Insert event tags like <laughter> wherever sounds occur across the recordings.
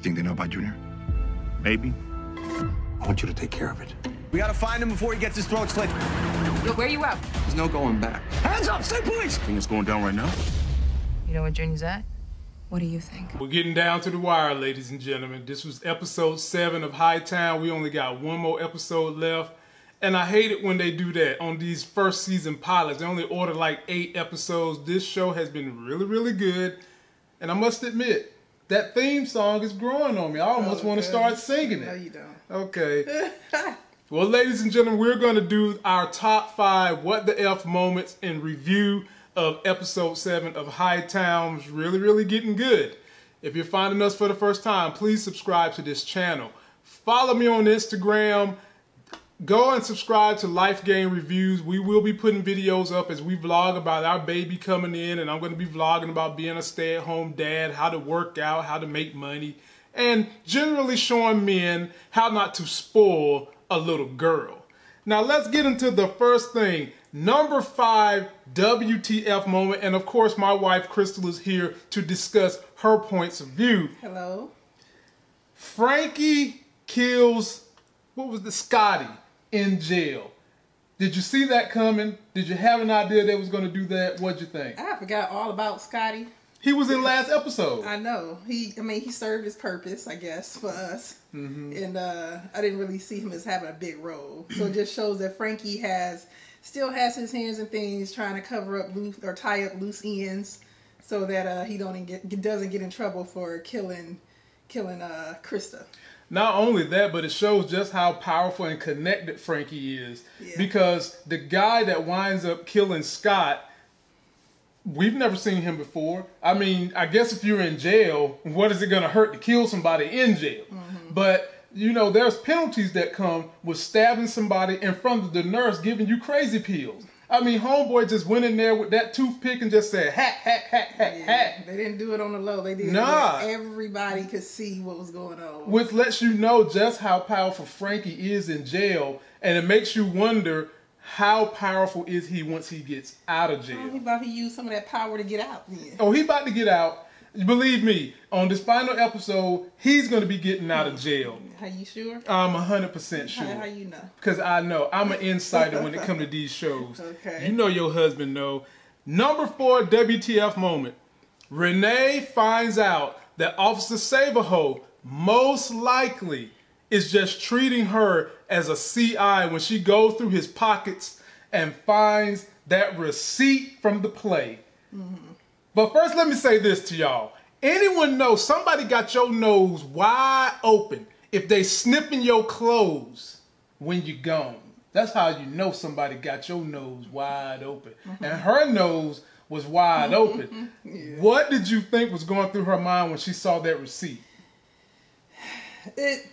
You think they know about Junior? Maybe. I want you to take care of it. We gotta find him before he gets his throat slit. Yo, where are you at? There's no going back. Hands up, stay police! Think it's going down right now? You know where Junior's at? What do you think? We're getting down to the wire, ladies and gentlemen. This was episode seven of Hightown. We only got one more episode left. And I hate it when they do that on these first season pilots. They only order like eight episodes. This show has been really, really good. And I must admit, that theme song is growing on me. I almost Oh, want to start singing it. No, you don't. Okay. <laughs> well, ladies and gentlemen, we're going to do our top five What the F moments in review of episode seven of Hightown. It's really, really getting good. If you're finding us for the first time, please subscribe to this channel. Follow me on Instagram. Go and subscribe to Life Gain Reviews. We will be putting videos up as we vlog about our baby coming in, and I'm going to be vlogging about being a stay at home dad, how to work out, how to make money, and generally showing men how not to spoil a little girl. Now, let's get into the first thing. Number five, WTF moment. And of course, my wife Crystal is here to discuss her points of view. Hello. Frankie kills what was the Scotty in jail. Did you see that coming? Did you have an idea they was going to do that? What'd you think? I forgot all about Scotty. He was in last episode. I know he. I mean, he served his purpose, I guess, for us. Mm-hmm. And uh, I didn't really see him as having a big role. So it just shows that Frankie has still has his hands in things, trying to cover up loose or tie up loose ends, so that uh, he don't get doesn't get in trouble for killing killing uh, Krista. Not only that, but it shows just how powerful and connected Frankie is. Yeah. Because the guy that winds up killing Scott, we've never seen him before. I mean, I guess if you're in jail, what is it going to hurt to kill somebody in jail? Mm-hmm. But you know, there's penalties that come with stabbing somebody in front of the nurse giving you crazy pills. I mean, homeboy just went in there with that toothpick and just said hack, hack, hack, hack, hack. They didn't do it on the low. They did it Nah. everybody could see what was going on. which lets you know just how powerful Frankie is in jail, and it makes you wonder how powerful is he once he gets out of jail. Oh, He about to use some of that power to get out. Yeah. Oh, he about to get out. Believe me, on this final episode, he's going to be getting out of jail. Are you sure? I'm 100% How, how sure. you know? Because I know. I'm an insider when it comes to these shows. Okay. You know your husband know. Number four WTF moment. Renee finds out that Officer Saberho most likely is just treating her as a CI when she goes through his pockets and finds that receipt from the play. Mm-hmm. But first, let me say this to y'all. Anyone know somebody got your nose wide open if they sniffing your clothes when you gone? That's how you know somebody got your nose wide open. And her nose was wide open. <laughs> What did you think was going through her mind when she saw that receipt? It.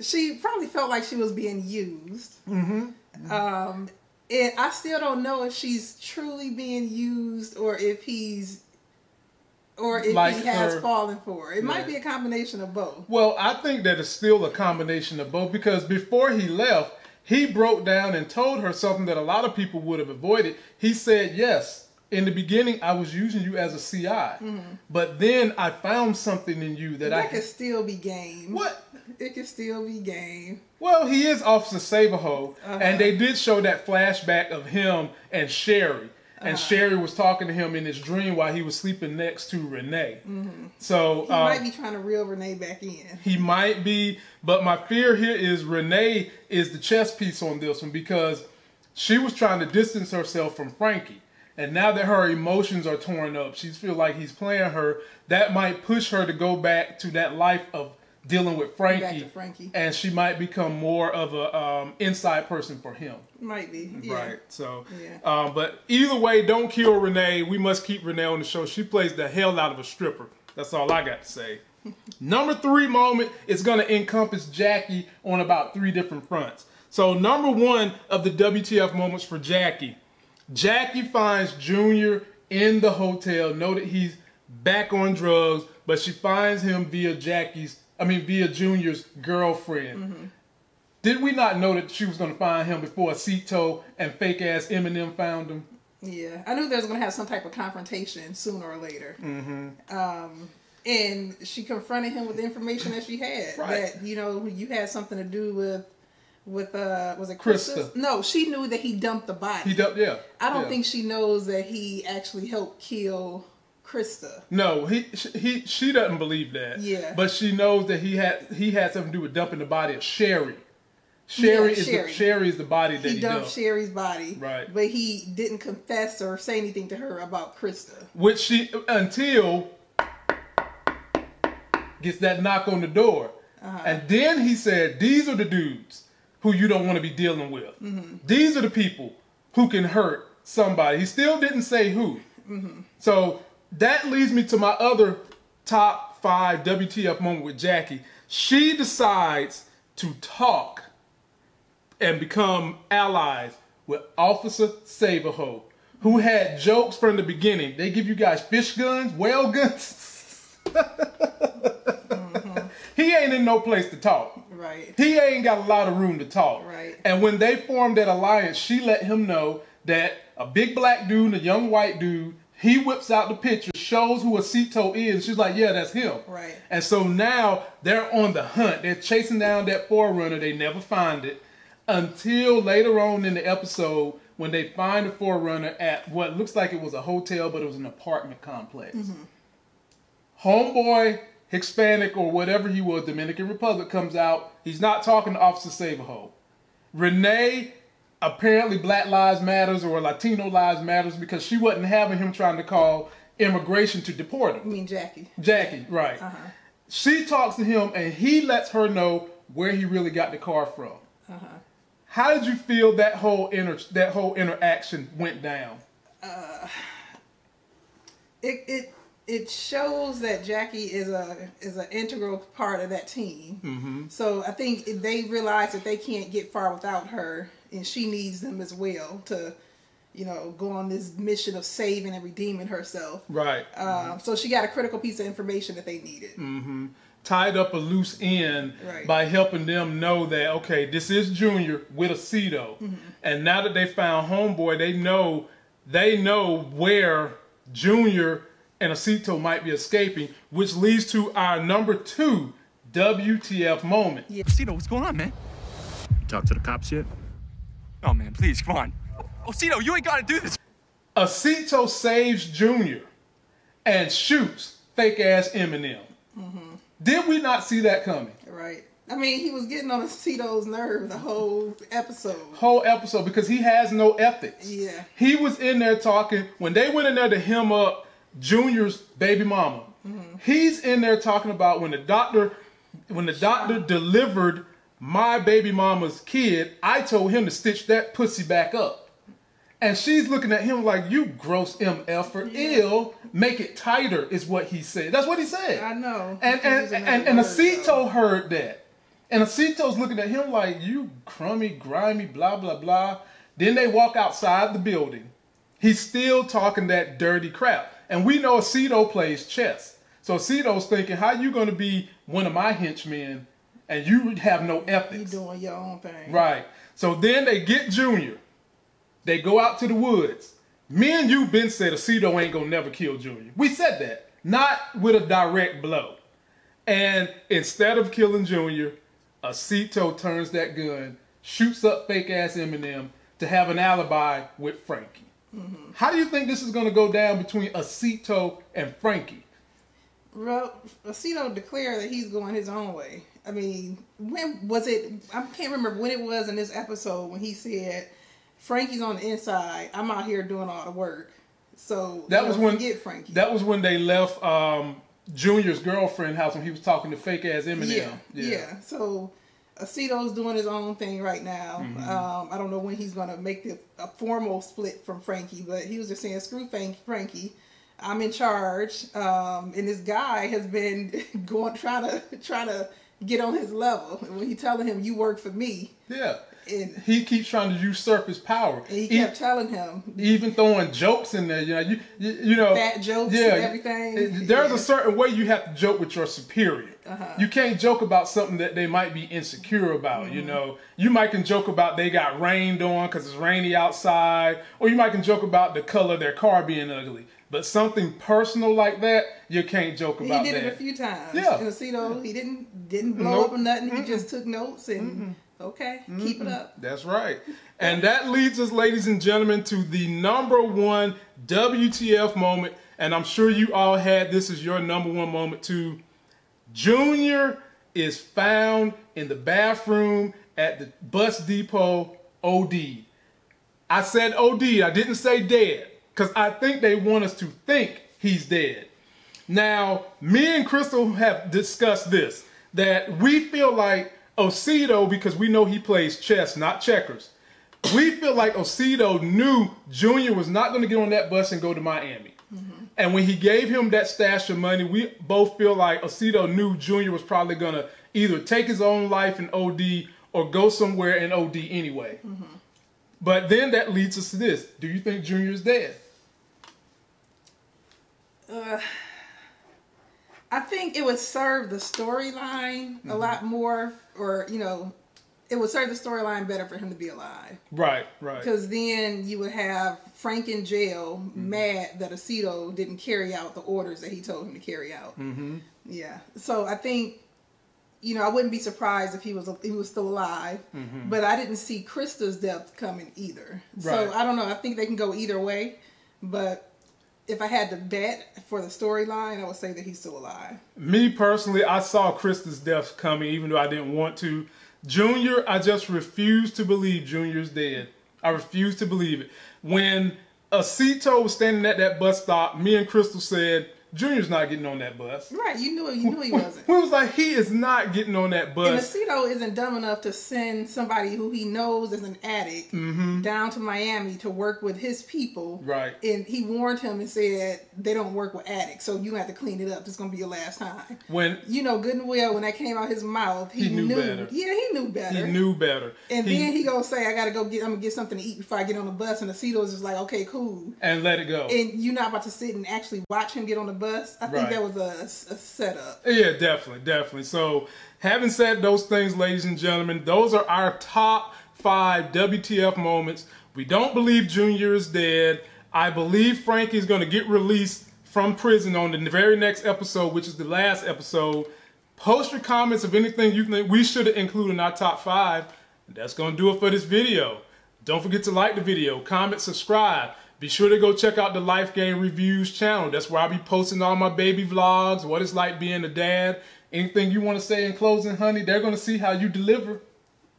She probably felt like she was being used. Mm-hmm. Um, and I still don't know if she's truly being used or if he's, or if Like he has her- fallen for. It might be a combination of both. Well, I think that it's still a combination of both because before he left, he broke down and told her something that a lot of people would have avoided. He said, Yes, in the beginning, I was using you as a CI, but then I found something in you that I That could still be game. What? It could still be game. Well, he is Officer Saberho, Uh-huh. and they did show that flashback of him and Sherry. And Uh-huh. Sherry was talking to him in his dream while he was sleeping next to Renee. So Mm-hmm. He uh, might be trying to reel Renee back in. He might be, but my fear here is Renee is the chess piece on this one because she was trying to distance herself from Frankie. And now that her emotions are torn up, she feels like he's playing her. That might push her to go back to that life of dealing with Frankie. Frankie. And she might become more of a um, inside person for him. Might be. Yeah. Right. So, Yeah. um, but either way, don't kill Renee. We must keep Renee on the show. She plays the hell out of a stripper. That's all I got to say. <laughs> number three moment is going to encompass Jackie on about three different fronts. So, number one of the WTF moments for Jackie Jackie finds Junior in the hotel. Know that he's back on drugs, but she finds him via Jackie's, I mean, via Junior's girlfriend. Did we not know that she was going to find him before Cito and fake ass Eminem found him? Yeah, I knew there was gonna have some type of confrontation sooner or later. Mm-hmm. Um, and she confronted him with the information that she had Right. that you know you had something to do with with uh was it Krista. Krista? No, she knew that he dumped the body. He don't. Yeah. I don't yeah. think she knows that he actually helped kill Krista. No, he he she doesn't believe that. Yeah. But she knows that he had he had something to do with dumping the body of Sherry. Sherry Yeah, is Sherry. the Sherry is the body that He he, dumped dumped. Sherry's body, Right. But he didn't confess or say anything to her about Krista. Which she until gets that knock on the door. Uh-huh. And then he said, These are the dudes who you don't want to be dealing with. Mm-hmm. These are the people who can hurt somebody. He still didn't say who. Mm-hmm. So that leads me to my other top five WTF moment with Jackie. She decides to talk and become allies with Officer Saberho, who had jokes from the beginning. They give you guys fish guns, whale guns. <laughs> He ain't in no place to talk. Right. He ain't got a lot of room to talk. Right. And when they formed that alliance, she let him know that a big black dude and a young white dude, he whips out the picture, shows who Acito is. She's like, yeah, that's him. Right. And so now they're on the hunt. They're chasing down that forerunner. They never find it until later on in the episode when they find the forerunner at what looks like it was a hotel, but it was an apartment complex. Mm-hmm. Homeboy, Hispanic or whatever he was, Dominican Republic comes out. He's not talking to Officer Saberho. Renee, apparently Black Lives Matters or Latino Lives Matters because she wasn't having him trying to call immigration to deport I him. mean Jackie. Jackie, right. Uh-huh. She talks to him and he lets her know where he really got the car from. Uh-huh. How did you feel that whole inter- that whole interaction went down? Uh, It it it shows that Jackie is a is an integral part of that team. Mm-hmm. So I think they realize that they can't get far without her, and she needs them as well to, you know, go on this mission of saving and redeeming herself. Right. Um, so she got a critical piece of information that they needed. Mm-hmm. tied up a loose end Right. by helping them know that okay, this is Junior with Aceto, and now that they found Homeboy, they know they know where Junior and Aceto might be escaping, which leads to our number two WTF moment. Cito, what's going on, man? You talk to the cops yet? Oh, man, please, come on. Oh, Cito, you ain't got to do this. Aceto saves Junior and shoots fake ass Eminem. Mm-hmm. Did we not see that coming? Right. I mean, he was getting on Cito's nerve the whole episode. whole episode because he has no ethics. Yeah. He was in there talking when they went in there to hem up Junior's baby mama. Mm-hmm. He's in there talking about when the doctor when the doctor delivered my baby mama's kid, I told him to stitch that pussy back up. And she's looking at him like you gross MF or ill, make it tighter is what he said. That's what he said. I know. And and and, and though. heard that. And Aceto's looking at him like, you crummy, grimy, blah, blah, blah. Then they walk outside the building. He's still talking that dirty crap. And we know Aceto plays chess. So Aceto's thinking, how you going to be one of my henchmen and you have no ethics? You doing your own thing. Right. So then they get Junior. They go out to the woods. Me and you been said Aceto ain't gonna never kill Junior. We said that. Not with a direct blow. And instead of killing Junior, Aceto turns that gun, shoots up fake ass Eminem to have an alibi with Frankie. How do you think this is gonna go down between Aceto and Frankie? Well, Aceto declared that he's going his own way. I mean, when was it? I can't remember when it was in this episode when he said, "Frankie's on the inside. I'm out here doing all the work." So That was when Frankie. That was when they left um, Junior's girlfriend house when he was talking to fake ass Eminem. yeah, yeah, So Aceto's doing his own thing right now. Mm-hmm. Um, I don't know when he's going to make the a formal split from Frankie, but he was just saying, "Screw Frank- Frankie." I'm in charge, um, and this guy has been <laughs> going trying to trying to get on his level. And when he telling him, "You work for me," Yeah. And, He keeps trying to usurp his power. he kept telling him, even throwing jokes in there, you know, you you, you know, Fat jokes and everything. There's Yeah. a certain way you have to joke with your superior. Uh-huh. You can't joke about something that they might be insecure about. Mm-hmm. You know, you might can joke about they got rained on because it's rainy outside, or you might can joke about the color of their car being ugly. But something personal like that, you can't joke about. He did that. it a few times. Yeah. And Aceto, he didn't didn't blow Nope. up or nothing. He just took notes and okay, keep it up. That's right. And that leads us, ladies and gentlemen, to the number one WTF moment. And I'm sure you all had this as your number one moment too. Junior is found in the bathroom at the bus depot OD. I said OD, I didn't say dead, because I think they want us to think he's dead. Now, me and Crystal have discussed this that we feel like Osito, because we know he plays chess, not checkers. We feel like Osito knew Junior was not going to get on that bus and go to Miami. Mm-hmm. And when he gave him that stash of money, we both feel like Osito knew Junior was probably going to either take his own life in OD or go somewhere in OD anyway. Mm-hmm. But then that leads us to this. Do you think Junior's dead? I think it would serve the storyline Mm-hmm. a lot more, or you know, it would serve the storyline better for him to be alive. Right, right. Because then you would have Frank in jail, Mm-hmm. mad that Aceto didn't carry out the orders that he told him to carry out. Mm-hmm. Yeah. So I think, you know, I wouldn't be surprised if he was he was still alive. But I didn't see Krista's death coming either. Mm-hmm. Right. So I don't know. I think they can go either way. But if I had to bet for the storyline, I would say that he's still alive. Me personally, I saw Krista's death coming, even though I didn't want to. Junior, I just refuse to believe Junior's dead. I refuse to believe it. When Aceto was standing at that bus stop, me and Crystal said, Junior's not getting on that bus. Right. You knew you knew he wasn't. We was like, he is not getting on that bus. And. Aceto isn't dumb enough to send somebody who he knows is an addict down to Miami to work with his people. Mm-hmm. Right. And he warned him and said they don't work with addicts, so you have to clean it up. It's gonna be your last time. When You know good and well when that came out his mouth, he, He knew better. Yeah, he knew better. he knew better. And He- then he gonna say, "I gotta go get. I'm gonna get something to eat before I get on the bus." And Aceto's just like, "Okay, cool." and let it go. And you're not about to sit and actually watch him get on the bus. I think Right. that was a, a setup. Yeah, definitely, definitely. So, having said those things, ladies and gentlemen, those are our top five WTF moments. We don't believe Junior is dead. I believe Frankie's going to get released from prison on the very next episode, which is the last episode. Post your comments of anything you think we should include in our top five. That's going to do it for this video. Don't forget to like the video, comment, subscribe. Be sure to go check out the Life Gain Reviews channel. That's where I'll be posting all my baby vlogs, what it's like being a dad. Anything you want to say in closing, honey, they're going to see how you deliver.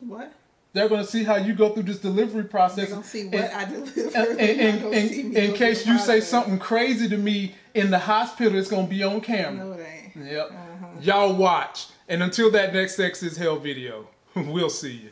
What? They're going to see how you go through this delivery process. They gonna see And- what I deliver. and, and- <laughs> and- in case you the say something crazy to me in the hospital, it's going to be on camera. No, it ain't. Yep. Uh-huh. Y'all watch. And until that next Sex is Hell video, <laughs> we'll see you.